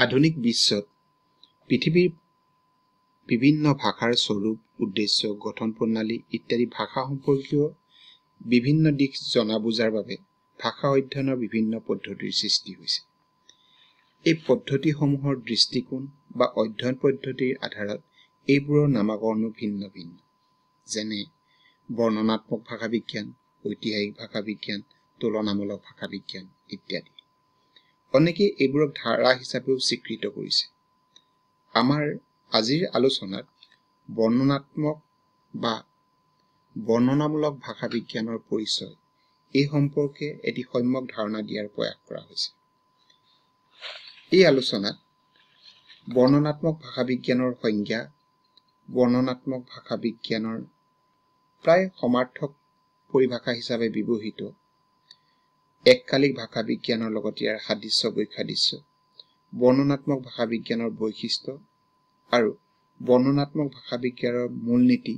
আধুনিক বিশ্বত পৃথিৱীৰ বিভিন্ন ভাষাৰ স্বৰূপ উদ্দেশ্য গঠন প্ৰণালী ইত্যাদি ভাষা সম্পৰ্কীয় বিভিন্ন দিশ জনা বুজাৰ বাবে ভাষা অধ্যয়নৰ বিভিন্ন পদ্ধতিৰ সৃষ্টি হৈছে। এই পদ্ধতিসমূহৰ দৃষ্টিকোণ বা অধ্যয়ন পদ্ধতিৰ আধাৰত এইবোৰৰ নামাকৰণো ভিন্ন ভিন্ন যেনে বৰ্ণনাত্মক ভাষা বিজ্ঞান ঐতিহাসিক ভাষা বিজ্ঞান তুলনামূলক ভাষা বিজ্ঞান ইত্যাদি। অনেকে এইবোৰক ধাৰা হিচাপেও স্বীকৃত কৰিছে। আমাৰ আজিৰ আলোচনাত বৰ্ণনাত্মক বা বৰ্ণনামূলক ভাষা বিজ্ঞানৰ পৰিচয় এই সম্পৰ্কে এটি সম্যক ধাৰণা দিয়াৰ প্ৰয়াস কৰা হৈছে। এই আলোচনাত বৰ্ণনাত্মক ভাষা বিজ্ঞানৰ সংজ্ঞা বৰ্ণনাত্মক ভাষা বিজ্ঞানৰ প্ৰায় সমাৰ্থক পৰিভাষা হিচাপে ব্যৱহৃত এককালিক ভাষা বিজ্ঞানৰ লগত ইয়াৰ সাদৃশ্য বৈসাদৃশ্য বৰ্ণনাত্মক ভাষা বিজ্ঞানৰ বৈশিষ্ট্য আৰু বৰ্ণনাত্মক ভাষা বিজ্ঞানৰ মূলনীতি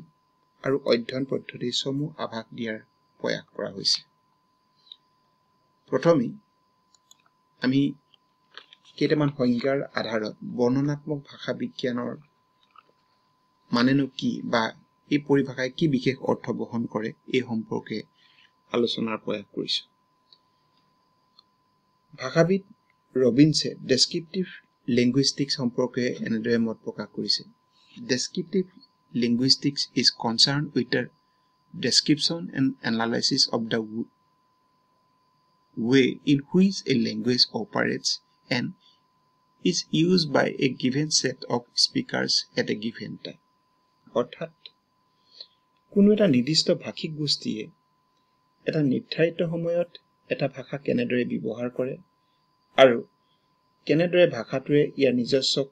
আৰু অধ্যয়ন পদ্ধতি সমূহ আভাস দিয়াৰ প্ৰয়াস কৰা হৈছে। প্ৰথমে আমি কেইটামান সংজ্ঞাৰ আধাৰত বৰ্ণনাত্মক ভাষা বিজ্ঞানৰ মানেনো কি বা এই পৰিভাষাই কি বিশেষ অৰ্থ বহন কৰে এই সম্পৰ্কে আলোচনাৰ প্ৰয়াস কৰিছো। ভাষাবিদ ৰবিনছে ডেছক্ৰিপটিভ লিংগুইষ্টিক্স সম্পৰ্কে এনেদৰে মত প্ৰকাশ কৰিছে descriptive linguistics is concerned with the description and analysis of the way in which a language operates and is used by a given set of speakers at a given time. অৰ্থাৎ কোনো এটা নিৰ্দিষ্ট ভাষিক গোষ্ঠীয়ে এটা নিৰ্ধাৰিত সময়ত এটা ভাষা কেনেদৰে ব্যৱহাৰ কৰে আৰু কেনেদৰে ভাষাটোৱে ইয়াৰ নিজস্ব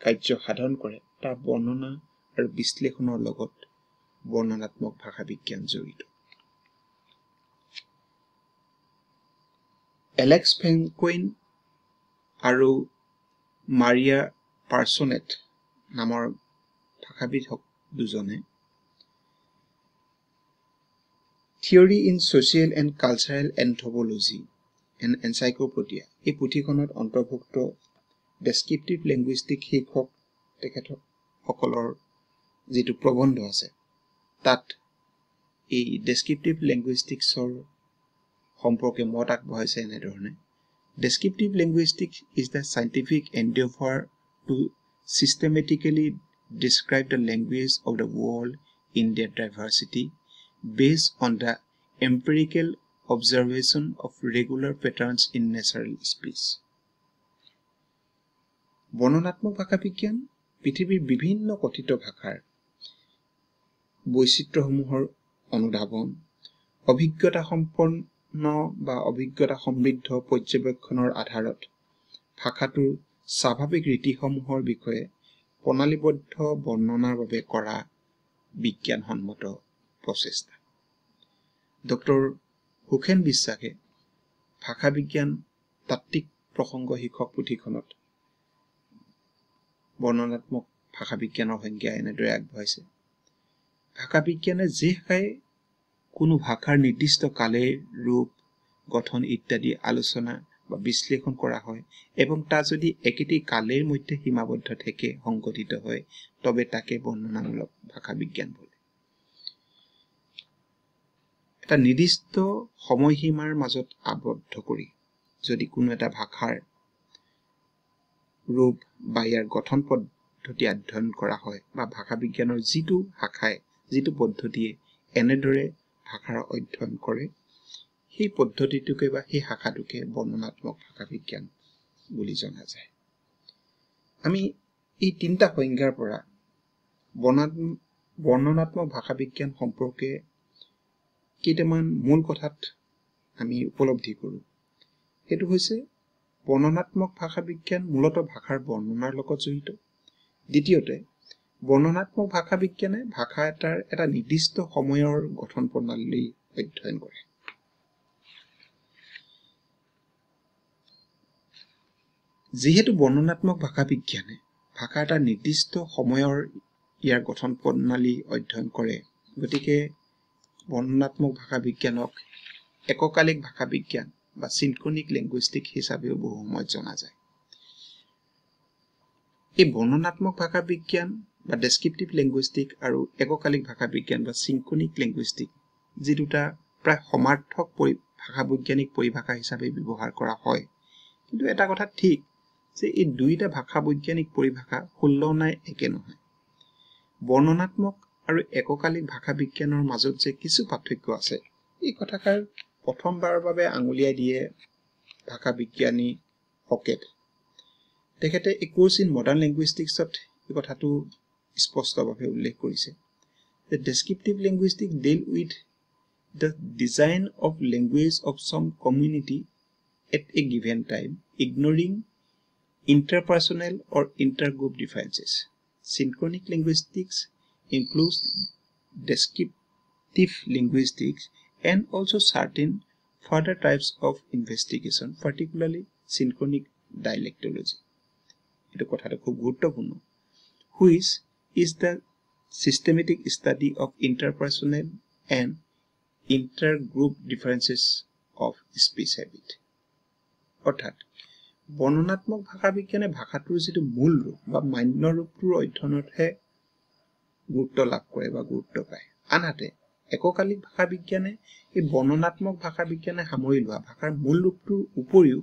কাৰ্য সাধন কৰে তাৰ বৰ্ণনা আৰু বিশ্লেষণৰ লগত বৰ্ণনাত্মক ভাষা বিজ্ঞান জড়িত। এলেক্স ফেংকুইন আৰু মাৰিয়া পাৰ্চনেট নামৰ ভাষাবিদ দুজনে theory in social and cultural anthropology and encyclopedia এই পুথিখনত অন্তৰ্ভুক্ত ডেছক্ৰিপটিভ লেংগুইষ্টিক শীৰ্ষক তেখেতসকলৰ যিটো প্ৰবন্ধ আছে তাত এই ডেছক্ৰিপটিভ লেংগুইষ্টিক্সৰ সম্পৰ্কে মত আগবঢ়াইছে এনেধৰণে। Descriptive linguistics is the scientific endeavour to systematically describe the language of the world in their diversity based on the empirical observation of regular patterns in natural speech. বৰ্ণনাত্মক ভাষা বিজ্ঞান পৃথিৱীৰ বিভিন্ন কথিত ভাষাৰ বৈচিত্ৰ্যসমূহৰ অনুধাৱন অভিজ্ঞতা সম্পন্ন বা অভিজ্ঞতা সমৃদ্ধ পৰ্যবেক্ষণৰ আধাৰত ভাষাটোৰ স্বাভাৱিক ৰীতিসমূহৰ বিষয়ে প্ৰণালীবদ্ধ বৰ্ণনাৰ বাবে কৰা বিজ্ঞানসন্মত প্ৰচেষ্টা ডক্টৰ সুখেন বিশ্বাসে ভাষা বিজ্ঞান তাত্ত্বিক প্ৰসংগ শীৰ্ষক পুথিখনত বৰ্ণনাত্মক ভাষা বিজ্ঞানৰ সংজ্ঞা এনেদৰে আগবঢ়াইছে। ভাষা বিজ্ঞানে যি শাখাই কোনো ভাষাৰ নিৰ্দিষ্ট কালেৰ ৰূপ গঠন ইত্যাদি আলোচনা বা বিশ্লেষণ কৰা হয় এবং তা যদি একেটি কালের মধ্যে সীমাবদ্ধ থেকে সংগঠিত হয় তবে তাকে বর্ণনামূলক ভাষা বিজ্ঞান বলে। এটা নিৰ্দিষ্ট সময়সীমাৰ মাজত আবদ্ধ কৰি যদি কোনো এটা ভাষাৰ ৰূপ বা ইয়াৰ গঠন পদ্ধতি অধ্যয়ন কৰা হয় বা ভাষা বিজ্ঞানৰ যিটো শাখাই যিটো পদ্ধতিয়ে এনেদৰে ভাষাৰ অধ্যয়ন কৰে সেই পদ্ধতিটোকে বা সেই শাখাটোকে বৰ্ণনাত্মক ভাষা বিজ্ঞান বুলি জনা যায়। আমি এই তিনিটা সংজ্ঞাৰ পৰা বৰ্ণনাত্মক ভাষা বিজ্ঞান সম্পৰ্কে কেইটামান মূল কথাত আমি উপলব্ধি কৰোঁ। সেইটো হৈছে বৰ্ণনাত্মক ভাষা বিজ্ঞান মূলত ভাষাৰ বৰ্ণনাৰ লগত জড়িত। দ্বিতীয়তে বৰ্ণনাত্মক ভাষা বিজ্ঞানে ভাষা এটাৰ এটা নিৰ্দিষ্ট সময়ৰ গঠন প্ৰণালী অধ্যয়ন কৰে। যিহেতু বৰ্ণনাত্মক ভাষা বিজ্ঞানে ভাষা এটা নিৰ্দিষ্ট সময়ৰ ইয়াৰ গঠন প্ৰণালী অধ্যয়ন কৰে গতিকে বৰ্ণনাত্মক ভাষা বিজ্ঞানক এককালিক ভাষা বিজ্ঞান বা চিনক্ৰনিক লেংগুইষ্টিক হিচাপেও বহু সময়ত জনা যায়। এই বৰ্ণনাত্মক ভাষা বিজ্ঞান বা ডেছক্ৰিপটিভ লেংগুৱেষ্টিক আৰু এককালিক ভাষা বিজ্ঞান বা চিংকনিক লেংগুৱেষ্টিক যি দুটা প্ৰায় সমাৰ্থক পৰি ভাষা বৈজ্ঞানিক পৰিভাষা হিচাপে ব্যৱহাৰ কৰা হয়। কিন্তু এটা কথা ঠিক যে এই দুয়োটা ভাষা বৈজ্ঞানিক পৰিভাষা ষোল্ল নাই একে নহয়। বৰ্ণনাত্মক আৰু এককালিক ভাষা বিজ্ঞানৰ মাজত যে কিছু পাৰ্থক্য আছে এই কথাষাৰ প্ৰথমবাৰৰ বাবে আঙুলিয়াই দিয়ে ভাষা বিজ্ঞানী হকেট তেখেতে এ কোৰ্চ ইন মডাৰ্ণ লেংগুৱেষ্টিক্সত এই কথাটো স্পষ্টভাৱে উল্লেখ কৰিছে যে descriptive linguistic deal with the design of language of some community at a given time ignoring interpersonal or intergroup differences. Synchronic linguistics includes descriptive linguistics and also certain further types of investigation, particularly synchronic dialectology. Is the systematic study of interpersonal and intergroup differences of speech habit অৰ্থাৎ বৰ্ণনাত্মক ভাষা বিজ্ঞানে ভাষাটোৰ যিটো মূল ৰূপ বা মান্য ৰূপটোৰ অধ্যয়নতহে গুৰুত্ব লাভ কৰে বা গুৰুত্ব পায়। আনহাতে এককালিক ভাষা বিজ্ঞানে এই বৰ্ণনাত্মক ভাষা বিজ্ঞানে সামৰি লোৱা ভাষাৰ মূল ৰূপটোৰ উপৰিও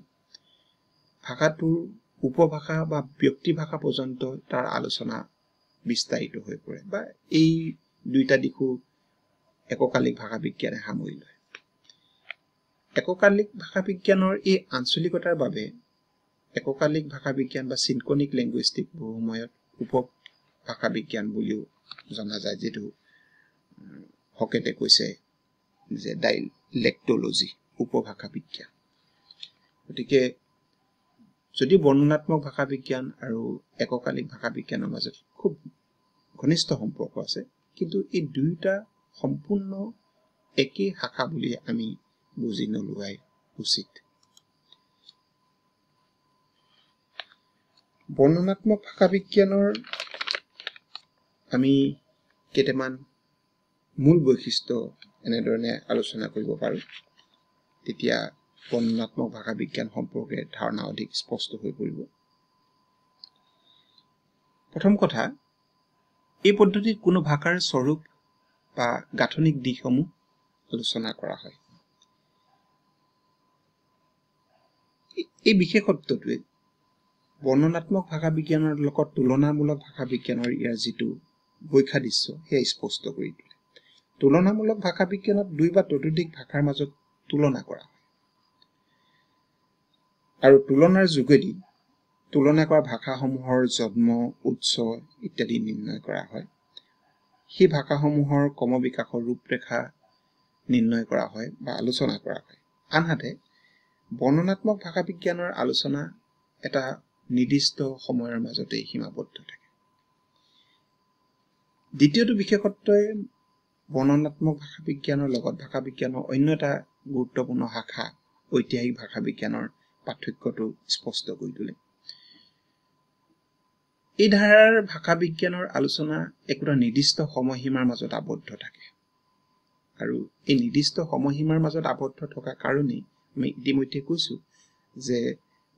ভাষাটোৰ উপভাষা বা ব্যক্তিভাষা পৰ্যন্ত তাৰ আলোচনা বিস্তাৰিত হৈ পৰে বা এই দুইটা দিশো এককালিক ভাষা বিজ্ঞানে সামৰি লয়। এককালিক ভাষা বিজ্ঞানৰ এই আঞ্চলিকতাৰ বাবে এককালিক ভাষা বিজ্ঞান বা চিনকনিক লেংগুৱেষ্টিক বহু সময়ত উপ ভাষা বিজ্ঞান বুলিও জনা যায় যিটো হকেতে কৈছে যে ডাইলেক্টলজি উপভাষা বিজ্ঞান গতিকে যদি বৰ্ণনাত্মক ভাষা বিজ্ঞান আৰু এককালিক ভাষা বিজ্ঞানৰ মাজত খুব ঘনিষ্ঠ সম্পৰ্ক আছে কিন্তু এই দুয়োটা সম্পূৰ্ণ একেই শাখা বুলি আমি বুজি নোলোৱাই উচিত। বৰ্ণনাত্মক ভাষা বিজ্ঞানৰ আমি কেইটামান মূল বৈশিষ্ট্য এনেধৰণে আলোচনা কৰিব পাৰোঁ। তেতিয়া বৰ্ণনাত্মক ভাষা বিজ্ঞান সম্পৰ্কে ধাৰণা অধিক স্পষ্ট হৈ পৰিব। প্ৰথম কথা এই পদ্ধতিত কোনো ভাষাৰ স্বৰূপ বা গাঁথনিক দিশসমূহ আলোচনা কৰা হয়। এই বিশেষত্বটোৱে বৰ্ণনাত্মক ভাষা বিজ্ঞানৰ লগত তুলনামূলক ভাষা বিজ্ঞানৰ ইয়াৰ যিটো বৈশাদৃশ্য সেয়া স্পষ্ট কৰি তোলে। তুলনামূলক ভাষা বিজ্ঞানত দুই বা ততোধিক ভাষাৰ মাজত তুলনা কৰা হয়। আৰু তুলনাৰ যোগেদি তুলনা কৰা ভাষাসমূহৰ জন্ম উৎস ইত্যাদি নিৰ্ণয় কৰা হয়। সেই ভাষাসমূহৰ ক্ৰমবিকাশৰ ৰূপৰেখা নিৰ্ণয় কৰা হয় বা আলোচনা কৰা হয়। আনহাতে বৰ্ণনাত্মক ভাষা বিজ্ঞানৰ আলোচনা এটা নিৰ্দিষ্ট সময়ৰ মাজতেই সীমাবদ্ধ থাকে। দ্বিতীয়টো বিশেষত্বই বৰ্ণনাত্মক ভাষা বিজ্ঞানৰ লগত ভাষা বিজ্ঞানৰ অন্য এটা গুৰুত্বপূৰ্ণ শাখা ঐতিহাসিক ভাষা বিজ্ঞানৰ পাৰ্থক্যটো স্পষ্ট কৰি তোলে। এই ধাৰাৰ ভাষা বিজ্ঞানৰ আলোচনা একোটা নিৰ্দিষ্ট সময়সীমাৰ মাজত আবদ্ধ থাকে। আৰু এই নিৰ্দিষ্ট সময়সীমাৰ মাজত আবদ্ধ থকা কাৰণেই আমি ইতিমধ্যে কৈছো যে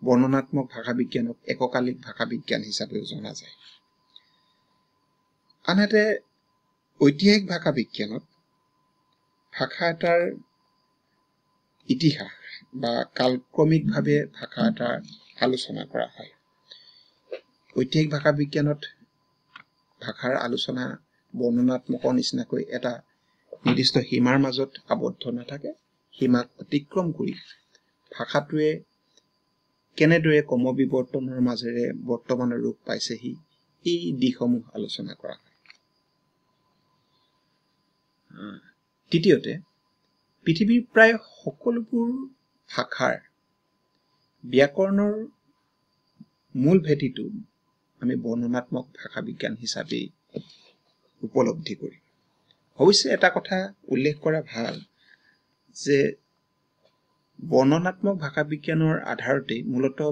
বৰ্ণনাত্মক ভাষা বিজ্ঞানক এককালিক ভাষা বিজ্ঞান হিচাপেও জনা যায়। আনহাতে ঐতিহাসিক ভাষা বিজ্ঞানত ভাষা এটাৰ ইতিহাস বা কালক্ৰমিকভাৱে ভাষা এটাৰ আলোচনা কৰা হয়। ঐতিহাসিক ভাষা বিজ্ঞানত ভাষাৰ আলোচনা বৰ্ণনাত্মকৰ নিচিনাকৈ এটা নিৰ্দিষ্ট সীমাৰ মাজত আবদ্ধ নাথাকে সীমাক অতিক্ৰম কৰি ভাষাটোৱে কেনেদৰে ক্ৰমবিৱৰ্তনৰ মাজেৰে বৰ্তমানৰ ৰূপ পাইছেহি এই দিশসমূহ আলোচনা কৰা তৃতীয়তে পৃথিৱীৰ প্ৰায় সকলোবোৰ ভাষাৰ ব্যাকৰণৰ মূল ভেটিটো আমি বৰ্ণনাত্মক ভাষা বিজ্ঞান হিচাপেই উপলব্ধি কৰিম। অৱশ্যে এটা কথা উল্লেখ কৰা ভাল যে বৰ্ণনাত্মক ভাষা বিজ্ঞানৰ আধাৰতে মূলতঃ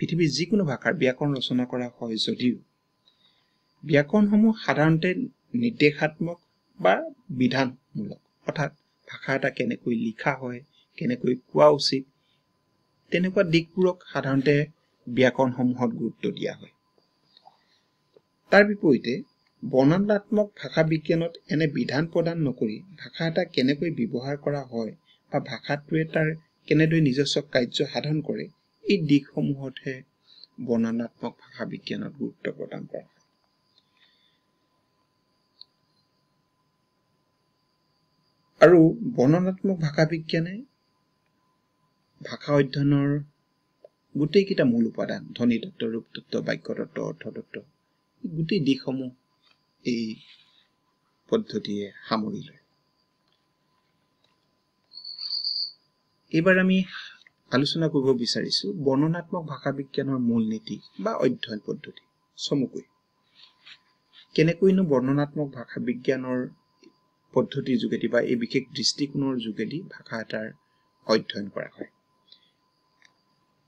পৃথিৱীৰ যিকোনো ভাষাৰ ব্যাকৰণ ৰচনা কৰা হয় যদিও ব্যাকৰণসমূহ সাধাৰণতে নিৰ্দেশাত্মক বা বিধানমূলক। অৰ্থাৎ ভাষা এটা কেনেকৈ লিখা হয় কেনেকৈ কোৱা উচিত তেনেকুৱা দিশবোৰক সাধাৰণতে ব্যাকৰণসমূহত গুৰুত্ব দিয়া হয়। তাৰ বিপৰীতে বৰ্ণনাত্মক ভাষা বিজ্ঞানত এনে বিধান প্ৰদান নকৰি ভাষা এটা কেনেকৈ ব্যৱহাৰ কৰা হয় বা ভাষাটোৱে তাৰ কেনেদৰে নিজস্ব কাৰ্য সাধন কৰে এই দিশসমূহতহে বৰ্ণনাত্মক ভাষা বিজ্ঞানত গুৰুত্ব প্ৰদান কৰা হয়। আৰু বৰ্ণনাত্মক ভাষা বিজ্ঞানে ভাষা অধ্যয়নৰ গোটেইকেইটা মূল উপাদান ধ্বনি তত্ত্ব ৰূপ তত্ত্ব বাক্য তত্ত্ব অৰ্থ তত্ত্ব গোটেই দিশসমূহ এই পদ্ধতিয়ে সামৰি লয়। এইবাৰ আমি আলোচনা কৰিব বিচাৰিছো বৰ্ণনাত্মক ভাষা বিজ্ঞানৰ মূল নীতি বা অধ্যয়ন পদ্ধতি। চমুকৈ কেনেকৈনো বৰ্ণনাত্মক ভাষা বিজ্ঞানৰ পদ্ধতিৰ যোগেদি বা এই বিশেষ দৃষ্টিকোণৰ যোগেদি ভাষা এটাৰ অধ্যয়ন কৰা হয়।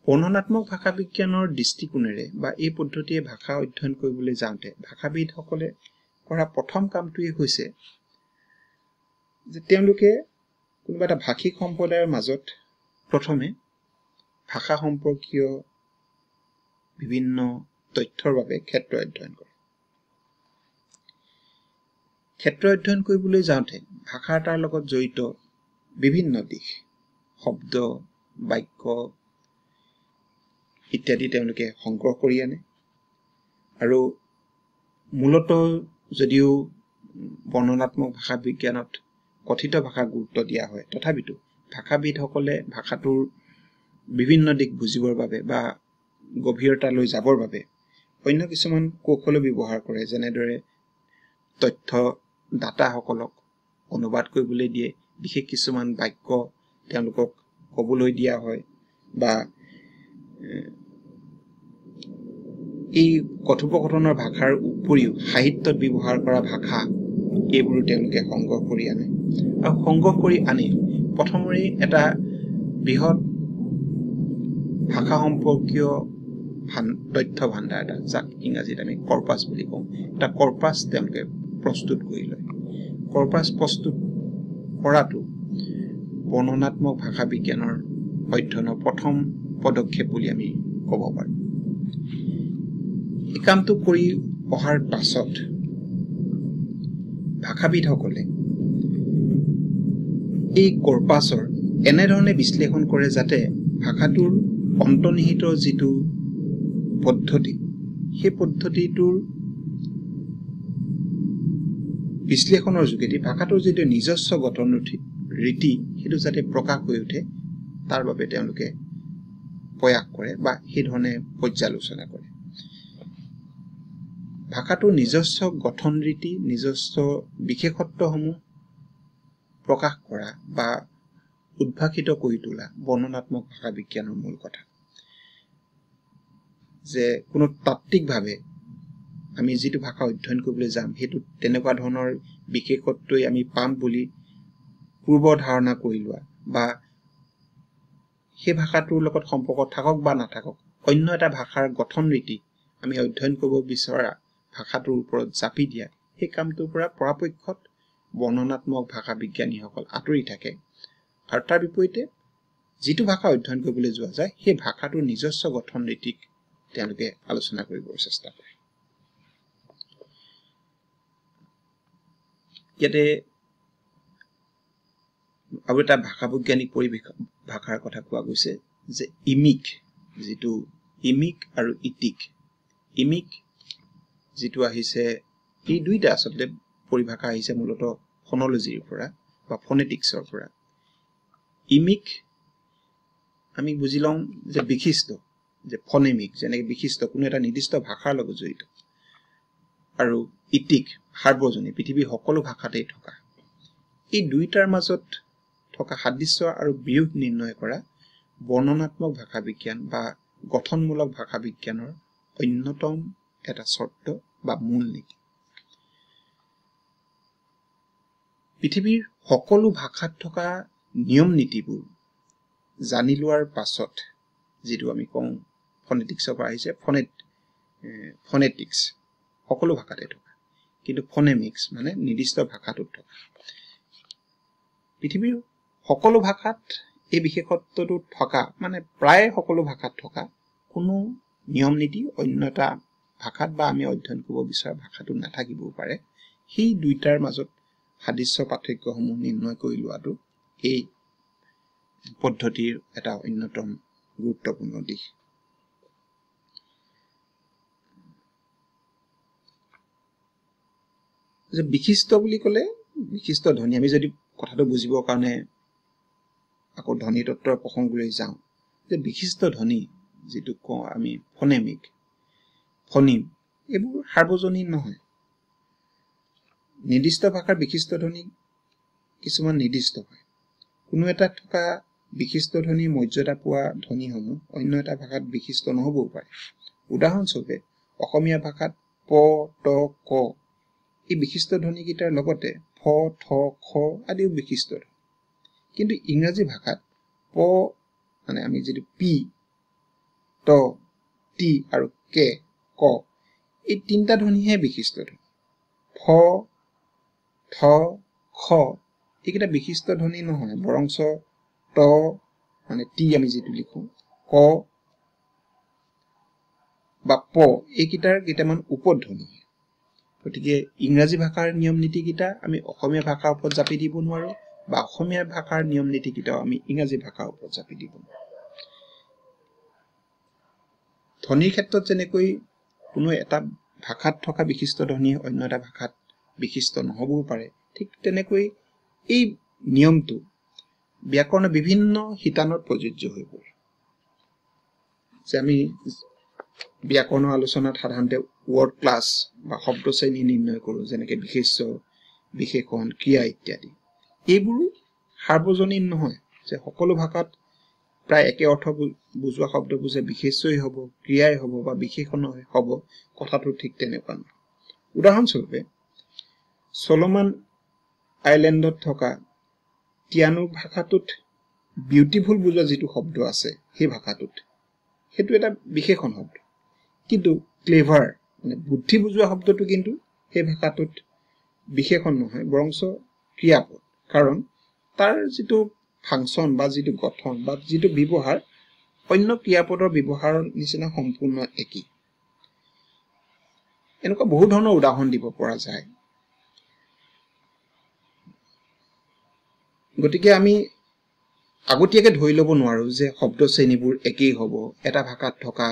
বৰ্ণনাত্মক ভাষা বিজ্ঞানৰ দৃষ্টিকোণেৰে বা এই পদ্ধতিয়ে ভাষা অধ্যয়ন কৰিবলৈ যাওঁতে ভাষাবিদসকলে কৰা প্ৰথম কামটোৱে হৈছে যে তেওঁলোকে কোনোবা এটা ভাষিক সম্প্ৰদায়ৰ মাজত প্ৰথমে ভাষা সম্পৰ্কীয় বিভিন্ন তথ্যৰ বাবে ক্ষেত্ৰ অধ্যয়ন কৰে। ক্ষেত্ৰ অধ্যয়ন কৰিবলৈ যাওঁতে ভাষা এটাৰ লগত জড়িত বিভিন্ন দিশ শব্দ বাক্য ইত্যাদি তেওঁলোকে সংগ্ৰহ কৰি আনে। আৰু মূলত যদিও বৰ্ণনাত্মক ভাষা বিজ্ঞানত কথিত ভাষা গুৰুত্ব দিয়া হয় তথাপিতো ভাষাবিদসকলে ভাষাটোৰ বিভিন্ন দিশ বুজিবৰ বাবে বা গভীৰতালৈ যাবৰ বাবে অন্য কিছুমান কৌশলো ব্যৱহাৰ কৰে যেনেদৰে তথ্য দাতাসকলক অনুবাদ কৰিবলৈ দিয়ে। বিশেষ কিছুমান বাক্য তেওঁলোকক ক'বলৈ দিয়া হয় বা এই কথোপকথনৰ ভাষাৰ উপৰিও সাহিত্যত ব্যৱহাৰ কৰা ভাষা এইবোৰো তেওঁলোকে সংগ্ৰহ কৰি আনে। আৰু সংগ্ৰহ কৰি আনি প্ৰথমৰে এটা বৃহৎ ভাষা সম্পৰ্কীয় তথ্য ভাণ্ডাৰ এটা যাক ইংৰাজীত আমি কৰ্পাছ বুলি কওঁ। এটা কৰ্পাছ তেওঁলোকে প্ৰস্তুত কৰি লয় কৰ্পাছ প্ৰস্তুত কৰাটো বৰ্ণনাত্মক ভাষা বিজ্ঞানৰ অধ্যয়নৰ প্ৰথম পদক্ষেপ বুলি আমি ক'ব পাৰোঁ। এই কামটো কৰি অহাৰ পাছত ভাষাবিদসকলে এই কৰ্পাছৰ এনেধৰণে বিশ্লেষণ কৰে যাতে ভাষাটোৰ অন্তৰ্নিহিত যিটো পদ্ধতি সেই পদ্ধতিটোৰ বিশ্লেষণৰ যোগেদি ভাষাটোৰ যিটো নিজস্ব গঠন ৰীতি সেইটো যাতে প্ৰকাশ হৈ উঠে তাৰ বাবে তেওঁলোকে প্ৰয়াস কৰে বা সেইধৰণে পৰ্যালোচনা কৰে। ভাষাটোৰ নিজস্ব গঠন ৰীতি নিজস্ব বিশেষত্বসমূহ প্ৰকাশ কৰা বা উদ্ভাসিত কৰি তোলা বৰ্ণনাত্মক ভাষা বিজ্ঞানৰ মূল কথা। যে কোনো তাত্ত্বিকভাৱে আমি যিটো ভাষা অধ্যয়ন কৰিবলৈ যাম সেইটো তেনেকুৱা ধৰণৰ বিশেষত্বই আমি পাম বুলি পূৰ্ব ধাৰণা কৰি লোৱা বা সেই ভাষাটোৰ লগত সম্পৰ্ক থাকক বা নাথাকক অন্য এটা ভাষাৰ গঠন ৰীতি আমি অধ্যয়ন কৰিব বিচৰা ভাষাটোৰ ওপৰত জাপি দিয়া সেই কামটোৰ পৰা পৰাপক্ষত বৰ্ণনাত্মক ভাষা বিজ্ঞানীসকল আঁতৰি থাকে। আৰু তাৰ বিপৰীতে যিটো ভাষা অধ্যয়ন কৰিবলৈ যোৱা যায় সেই ভাষাটোৰ নিজস্ব গঠন ৰীতিক তেওঁলোকে আলোচনা কৰিবৰ চেষ্টা কৰে। ইয়াতে আৰু এটা ভাষা বৈজ্ঞানিক পৰিৱেশ ভাষাৰ কথা কোৱা গৈছে যে ইমিক যিটো ইমিক আৰু ইটিক ইমিক যিটো আহিছে এই দুইটা আচলতে পৰিভাষা আহিছে মূলতঃ ফনলজিৰ পৰা বা ফনেটিক্সৰ পৰা। ইমিক আমি বুজি লওঁ যে বিশিষ্ট যে ফনেমিক যেনেকে বিশিষ্ট কোনো এটা নিৰ্দিষ্ট ভাষাৰ লগত জড়িত। আৰু ইটিক সাৰ্বজনী পৃথিৱীৰ সকলো ভাষাতেই থকা। এই দুইটাৰ মাজত থকা সাদৃশ্য আৰু বিয়োগ নিৰ্ণয় কৰা বৰ্ণনাত্মক ভাষা বিজ্ঞান বা গঠনমূলক ভাষা বিজ্ঞানৰ অন্যতম এটা চৰ্ত বা মূল নীতি। পৃথিৱীৰ সকলো ভাষাত থকা নিয়ম নীতিবোৰ জানি লোৱাৰ পাছত যিটো আমি কওঁ ফনেটিক্সৰ পৰা আহিছে ফনেট ফনেটিক্স সকলো ভাষাতে থকা কিন্তু ফনেমিক্স মানে নিৰ্দিষ্ট ভাষাটোত থকা। পৃথিৱীৰ সকলো ভাষাত এই বিশেষত্বটো থকা মানে প্ৰায় সকলো ভাষাত থকা কোনো নিয়ম নীতি অন্য এটা ভাষাত বা আমি অধ্যয়ন কৰিব বিচৰা ভাষাটো নাথাকিবও পাৰে। সেই দুইটাৰ মাজত সাদৃশ্য পাৰ্থক্যসমূহ নিৰ্ণয় কৰি লোৱাটো এই পদ্ধতিৰ এটা অন্যতম গুৰুত্বপূৰ্ণ দিশ। যে বিশিষ্ট বুলি ক'লে বিশিষ্ট ধ্বনি আমি যদি কথাটো বুজিবৰ কাৰণে আকৌ ধ্বনি তত্বৰ প্ৰসংগলৈ যাওঁ যে বিশিষ্ট ধ্বনি যিটো কওঁ আমি ফনেমিক ফনিম এইবোৰ সাৰ্বজনীন নহয়। নিৰ্দিষ্ট ভাষাৰ বিশিষ্ট ধ্বনি কিছুমান নিৰ্দিষ্ট হয়। কোনো এটাত থকা বিশিষ্ট ধ্বনি মৰ্যাদা পোৱা ধ্বনিসমূহ অন্য এটা ভাষাত বিশিষ্ট নহ'বও পাৰে। উদাহৰণস্বৰূপে অসমীয়া ভাষাত প ত ক এই বিশিষ্ট ধ্বনিকেইটাৰ লগতে ফ থ খ আদিও বিশিষ্ট কিন্তু ইংৰাজী ভাষাত প মানে আমি যিটো পি ত টি আৰু কে ক এই তিনিটা ধ্বনিহে বিশিষ্ট ধ্বনি ফ থ খ এইকেইটা বিশিষ্ট ধ্বনি নহয় বৰঞ্চ ত মানে টি আমি যিটো লিখো ক বা প এইকেইটাৰ কেইটামান উপধ্বনি। গতিকে ইংৰাজী ভাষাৰ নিয়ম নীতিকেইটা আমি অসমীয়া ভাষাৰ ওপৰত জাপি দিব নোৱাৰো বা অসমীয়া ভাষাৰ নিয়ম নীতিকেইটাও আমি ইংৰাজী ভাষাৰ ওপৰত জাপি দিব নোৱাৰো। ধ্বনিৰ ক্ষেত্ৰত যেনেকৈ কোনো এটা ভাষাত থকা বিশিষ্ট ধ্বনি অন্য এটা ভাষাত বিশিষ্ট নহ'বও পাৰে ঠিক তেনেকৈ এই নিয়মটো ব্যাকৰণৰ বিভিন্ন শিতানত প্ৰযোজ্য হৈ পৰে। যে আমি ব্যাকৰণৰ আলোচনাত সাধাৰণতে ৱৰ্ড ক্লাছ বা শব্দ শ্ৰেণী নিৰ্ণয় কৰোঁ যেনেকে বিশেষ্য বিশেষণ ক্ৰিয়া ইত্যাদি। এইবোৰো সাৰ্বজনীন নহয় যে সকলো ভাষাত প্ৰায় একে অৰ্থ বুজোৱা শব্দবোৰ যে বিশেষ্যই হ'ব ক্ৰিয়াই হ'ব বা বিশেষণ হ'ব কথাটো ঠিক তেনেকুৱা নহয়। উদাহৰণস্বৰূপে চলমান আইলেণ্ডত থকা টিয়ানো ভাষাটোত বিউটিফুল বুজোৱা যিটো শব্দ আছে সেই ভাষাটোত সেইটো এটা বিশেষণ শব্দ। কিন্তু ক্লেভাৰ বুদ্ধি বুজোৱা শব্দটো কিন্তু সেই ভাষাটোত বিশেষণ নহয় বৰঞ্চ ক্ৰিয়াপদ। কাৰণ তাৰ যিটো ফাংচন বা যিটো গঠন বা যিটো ব্যৱহাৰ অন্য ক্ৰিয়াপদৰ ব্যৱহাৰৰ নিচিনা সম্পূৰ্ণ একেই। এনেকুৱা বহু ধৰণৰ উদাহৰণ দিব পৰা যায়। গতিকে আমি আগতীয়াকে ধৰি ল'ব নোৱাৰো যে শব্দ শ্ৰেণীবোৰ একেই হ'ব এটা ভাষাত থকা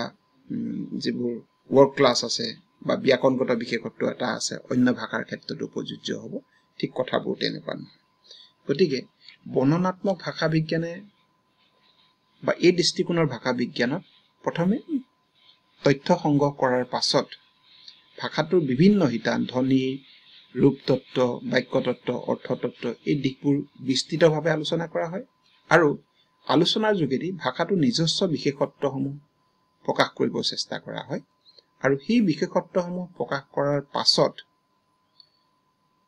যিবোৰ ৱৰ্ক ক্লাছ আছে বা ব্যাকৰণগত বিশেষত্ব এটা আছে অন্য ভাষাৰ ক্ষেত্ৰতো প্ৰযোজ্য হ'ব ঠিক কথাবোৰ তেনেকুৱা নহয়। গতিকে বৰ্ণনাত্মক ভাষা বিজ্ঞানে বা এই দৃষ্টিকোণৰ ভাষা বিজ্ঞানত প্ৰথমে তথ্য সংগ্ৰহ কৰাৰ পাছত ভাষাটোৰ বিভিন্ন শিতান ধ্বনি ৰূপতত্ত্ব বাক্যতত্ত্ব অৰ্থতত্ত্ব এই দিশবোৰ বিস্তৃতভাৱে আলোচনা কৰা হয় আৰু আলোচনাৰ যোগেদি ভাষাটোৰ নিজস্ব বিশেষত্বসমূহ প্ৰকাশ কৰিব চেষ্টা কৰা হয়। আৰু সেই বিশেষত্বসমূহ প্ৰকাশ কৰাৰ পাছত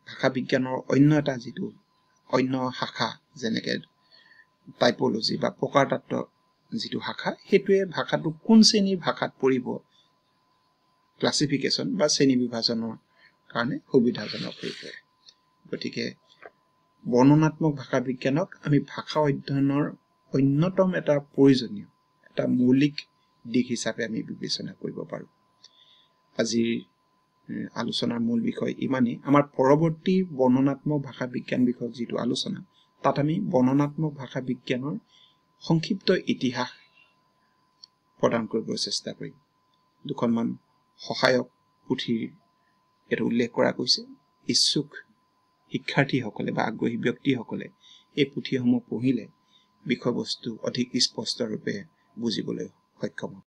ভাষা বিজ্ঞানৰ অন্য এটা যিটো অন্য শাখা যেনেকে টাইপলজি বা প্ৰকাৰতত্ত্ব যিটো শাখা সেইটোৱে ভাষাটো কোন শ্ৰেণীৰ ভাষাত পৰিব ক্লাছিফিকেশ্যন বা শ্ৰেণী বিভাজনৰ কাৰণে সুবিধাজনক হৈ পৰে। গতিকে বৰ্ণনাত্মক ভাষা বিজ্ঞানক আমি ভাষা অধ্যয়নৰ অন্যতম এটা প্ৰয়োজনীয় এটা মৌলিক দিশ হিচাপে আমি বিবেচনা কৰিব পাৰোঁ। আজিৰ আলোচনাৰ মূল বিষয় ইমানেই। আমাৰ পৰৱৰ্তী বৰ্ণনাত্মক ভাষা বিজ্ঞান বিষয়ক যিটো আলোচনা তাত আমি বৰ্ণনাত্মক ভাষা বিজ্ঞানৰ সংক্ষিপ্ত ইতিহাস প্ৰদান কৰিব চেষ্টা কৰিম। দুখনমান সহায়ক পুথিৰ ইয়াত উল্লেখ কৰা গৈছে। ইচ্ছুক শিক্ষাৰ্থীসকলে বা আগ্ৰহী ব্যক্তিসকলে এই পুথিসমূহ পঢ়িলে বিষয়বস্তু অধিক স্পষ্টৰূপে বুজিবলৈ সক্ষম হ'ব।